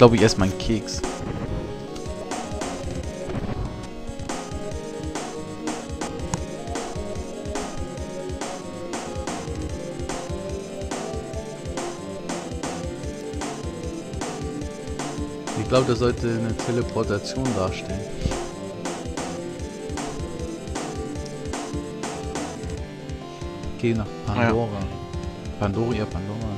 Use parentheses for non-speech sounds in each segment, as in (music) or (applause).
glaube, ich esse meinen Keks. Ich glaube, das sollte eine Teleportation darstellen. Geh nach Pandora. Pandoria, Pandora. Okay.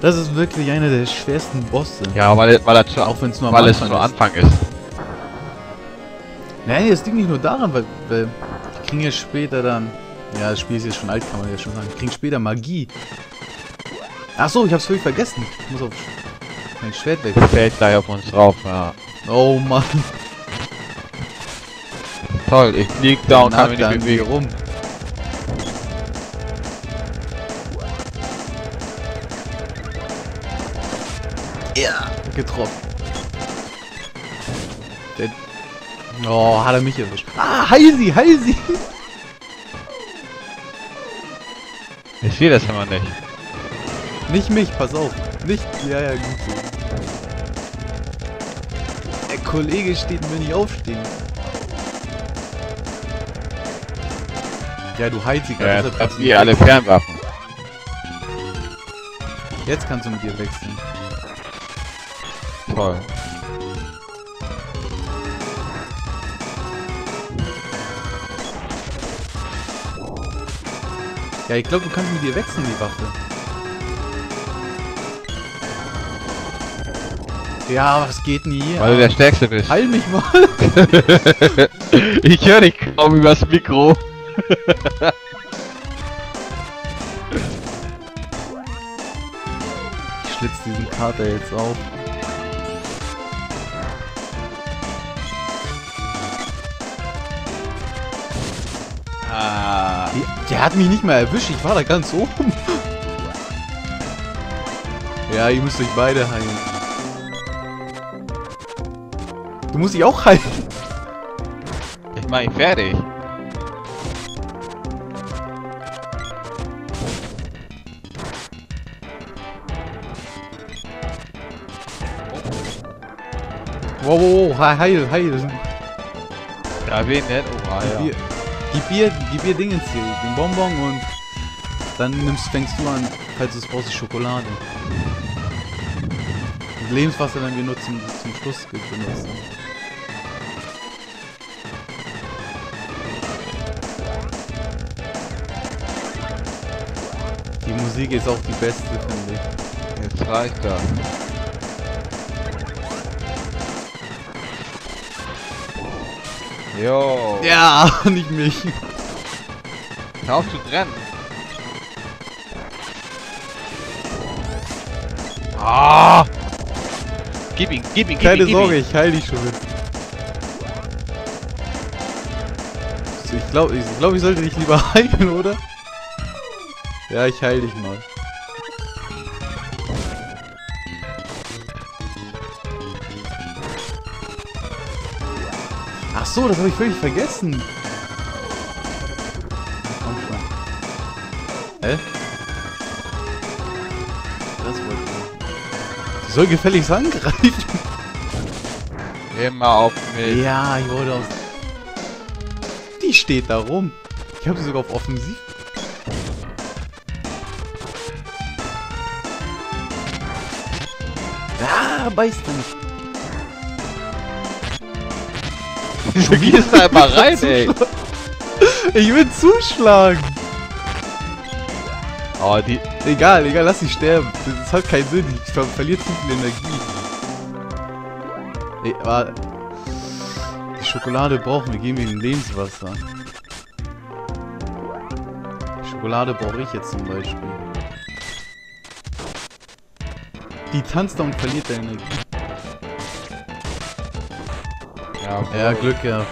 Das ist wirklich einer der schwersten Bosse. Ja, weil, weil, er zu, Auch wenn es nur weil es Anfang nur ist. Anfang ist. Nein, das liegt nicht nur daran, weil, weil die kriegen ja später dann. Ja, das Spiel ist jetzt schon alt, kann man ja schon sagen. Die kriegen später Magie. Ach so, ich hab's völlig vergessen. Ich muss auf mein Schwert weg. Das fällt gleich auf uns drauf, ja. Oh Mann. Toll, ich flieg da und kann mich nicht bewegen. rum. Getroffen. Der oh, hat er mich erwischt. Ah, heil sie, heil sie. Ich sehe das immer nicht. Nicht mich, pass auf. Nicht, ja, ja, gut so. Der Kollege steht will nicht aufstehen. Ja, du Heiziger. Ja, das nicht alle Fernwaffen. Jetzt kannst du mit dir wechseln. Toll. Ja, ich glaube, du kannst mit dir wechseln, die Waffe. Ja, was geht denn hier? Weil du der Stärkste bist. Heil mich mal. (laughs) ich höre dich kaum übers Mikro. Ich schlitz diesen Kater jetzt auf. Ah. Die- Der hat mich nicht mehr erwischt, ich war da ganz oben. Ja, ihr müsst euch beide heilen. Du musst dich auch heilen. Ich mach ihn fertig. Wow, wow, wow, heil, heil. Ja, wen denn? Oh, ah, ja. Gib, ihr, gib ihr Dingens hier, den Bonbon und dann nimmst, fängst du an, falls du es brauchst, die Schokolade. Und Lebenswasser dann wir nur zum, zum Schluss benutzen. Die Musik ist auch die beste, finde ich. Jetzt reicht er. Jo. Ja, (laughs) nicht mich. Hör auf zu trennen. Ah! Gib ihn, gib ihn, gib Keine ihn, gib Sorge, ihn. ich heil dich schon mit. Ich glaube, ich, glaub, ich sollte dich lieber (laughs) heilen, oder? Ja, ich heil dich mal. So, das habe ich völlig vergessen. Komm schon. Hä? Das wollte ich. Die soll gefälligst angreifen. Immer auf mich. Ja, ich wollte aus. Die steht da rum. Ich habe sie sogar auf offensiv. Ah, beißt nicht. (laughs) Wieso gehst du da immer rein, (laughs) ey? Ich will zuschlagen. Oh, die. Egal, egal, lass sie sterben. Das, hat keinen Sinn. Ich ver verliere zu viel Energie. Ey, aber die Schokolade brauchen wir. Geben wir ihm Lebenswasser. Die Schokolade brauche ich jetzt zum Beispiel. Die tanzt da und verliert deine Energie. Ja, Ja, Glück gehabt.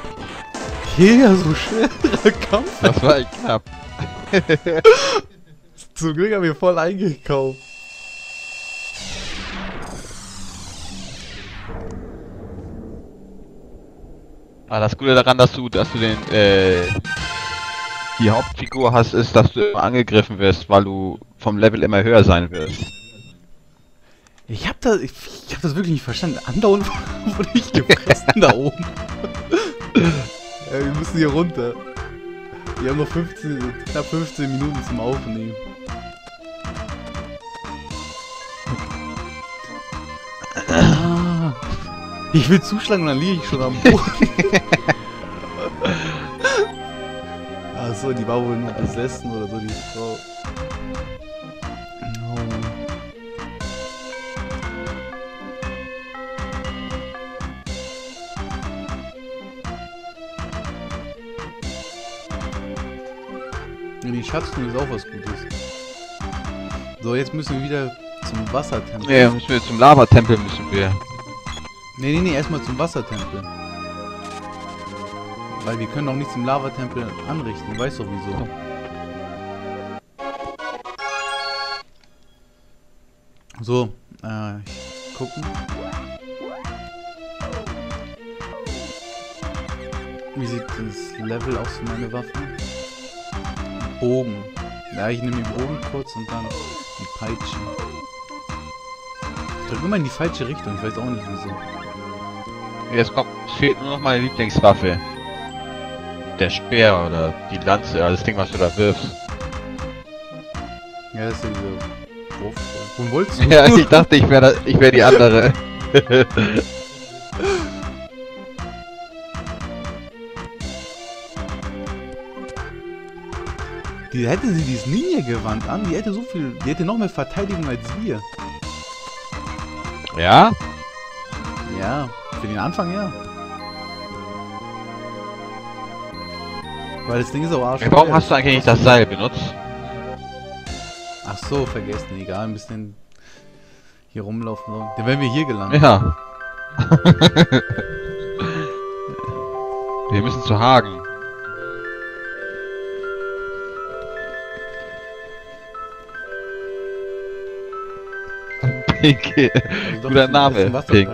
Ja, so schwerer (laughs) Kampf. (laughs) Das war echt knapp. (laughs) Zum Glück haben wir voll eingekauft. Ah, das Gute daran, dass du, dass du den, äh, die Hauptfigur hast, ist, dass du immer angegriffen wirst, weil du vom Level immer höher sein wirst. Ich hab das, ich, ich hab das wirklich nicht verstanden. Andauernd (laughs) wurde ich gefressen da oben. (laughs) ja, wir müssen hier runter. Wir haben noch 15, knapp 15 Minuten zum Aufnehmen. Ah, ich will zuschlagen und dann liege ich schon am Boden. (laughs) Achso, die war wohl nur besessen oder so, die Frau. Ja, die Schatztruhe ist auch was Gutes. So, jetzt müssen wir wieder zum Wassertempel. Ja, müssen wir zum Lavatempel müssen wir. Nee, nee, nee, erstmal zum Wassertempel. Weil wir können auch nichts im Lavatempel anrichten, du weißt doch wieso. So, äh, gucken. Wie sieht das Level aus für meine Waffen? Bogen. Ja, ich nehme den Bogen kurz und dann die Peitsche. Ich drück immer in die falsche Richtung, ich weiß auch nicht wieso. Jetzt kommt, es fehlt nur noch meine Lieblingswaffe. Der Speer oder die Lanze, das Ding, was du da wirfst. Ja, das ist ja diese Wurf. Wohin wolltest du? Ja, ich dachte, ich wäre ich wär die andere. (laughs) Die hätte sie dieses Ninja-Gewand an, die hätte so viel, die hätte noch mehr Verteidigung als wir. ja? Ja, für den Anfang ja. Weil das Ding ist auch arsch. Warum hast du eigentlich nicht das Seil benutzt? Ach so, vergessen, egal, ein bisschen hier rumlaufen sollen. Dann wären wir hier gelandet. Ja. (laughs) wir müssen zu Hagen. Also doch (laughs) Guter Name, Pink.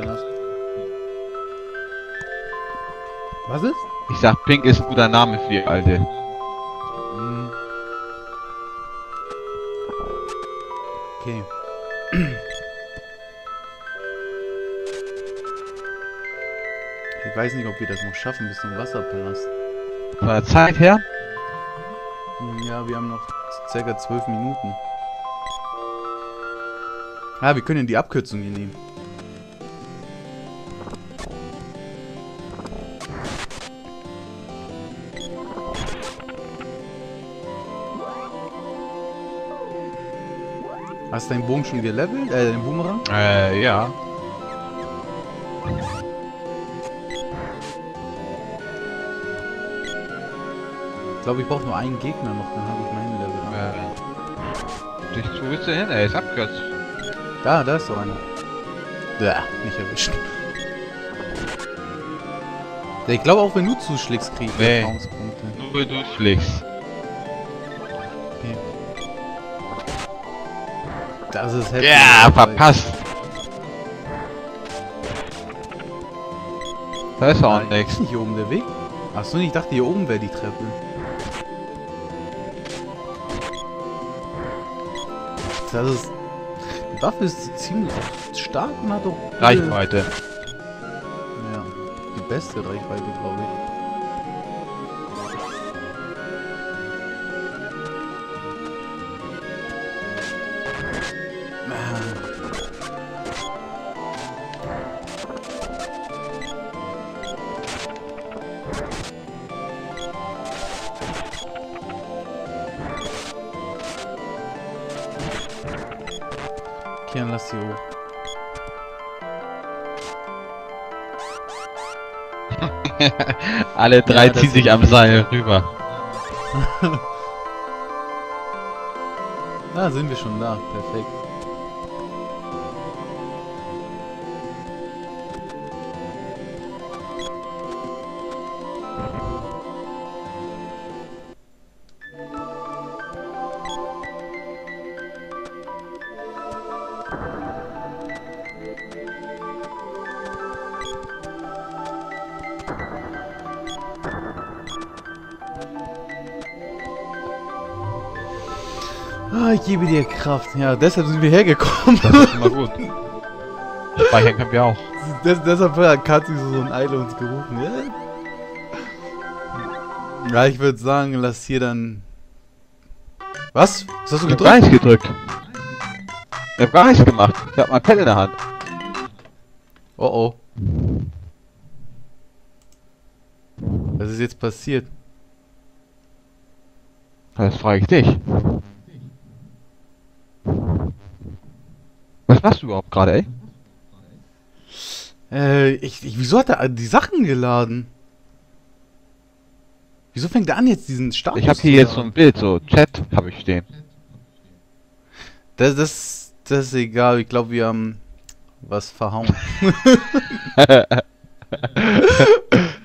Was ist? Ich sag, Pink ist ein guter Name für die Alte. Hm. Okay. Ich weiß nicht, ob wir das noch schaffen bis zum Wasserpalast. Von der Zeit her? Ja, wir haben noch circa zwölf Minuten. Ah, wir können ja die Abkürzung hier nehmen. Hast du deinen Bogen schon gelevelt? Äh, den Boomerang? Äh, ja. Ich glaube, ich brauche nur einen Gegner noch, dann habe ich meinen Level. Äh. Dich zu willst du hin? Er ist abkürzt. Da, da ist so einer. Ja, nicht erwischt. Ja, ich glaube auch, wenn du zuschlägst, kriegst du Nee. Erfahrungspunkte. Nur weil du schlägst. Okay. Das ist heftig. Ja, verpasst. Da ist auch Nein, nix. Ist nicht hier oben der Weg? Achso, ich dachte, hier oben wäre die Treppe. Das ist... Waffe ist ziemlich stark und hat auch... gute- Reichweite. Ja, die beste Reichweite, glaube ich. Dann lass sie hoch. (laughs) Alle drei Ja, ziehen sich am Seil rüber. (laughs) Ah, sind wir schon da. Perfekt. Ah, ich gebe dir Kraft. Ja, deshalb sind wir hergekommen. Das ist mal gut. Speichern können wir auch. Des, deshalb hat Katsu so ein Eile uns gerufen. Ja, ja ich würde sagen, lass hier dann. Was? Was hast du Ich hab gar gedrückt? nichts gedrückt. Ich hab gar nichts gemacht. Ich hab mein Pad in der Hand. Oh oh. Was ist jetzt passiert? Das frage ich dich. Was machst du überhaupt gerade, ey? Äh, ich, ich, wieso hat er die Sachen geladen? Wieso fängt er an jetzt diesen Status Ich habe hier jetzt so ein Bild, so Chat habe ich stehen. Das, das, das ist egal, ich glaube, wir haben was verhauen. (laughs)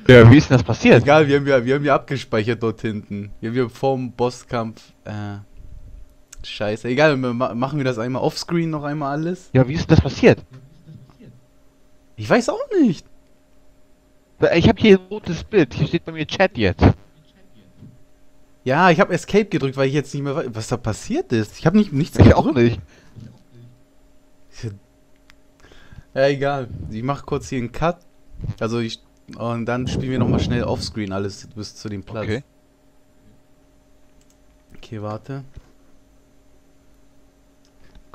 Ja, wie ist denn das passiert? egal, wir haben, ja, wir haben ja abgespeichert dort hinten. Wir haben ja vorm Bosskampf. Äh, scheiße, egal, wir ma machen wir das einmal offscreen noch einmal alles? Ja, wie ist denn das passiert? Ich weiß auch nicht. Ich habe hier ein rotes Bild. Hier steht bei mir Chat jetzt. Ja, ich habe Escape gedrückt, weil ich jetzt nicht mehr weiß, was da passiert ist. Ich habe nicht, nichts Ich auch nicht. Ja, egal. Ich mache kurz hier einen Cut. Also ich. Und dann spielen wir nochmal schnell offscreen alles bis zu dem Platz. Okay. Okay, warte.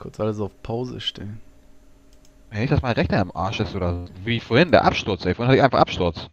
Kurz alles auf Pause stellen. Wenn nicht, dass mein Rechner im Arsch ist oder so. Wie vorhin, der Absturz, ey. Vorhin hatte ich einfach Absturz.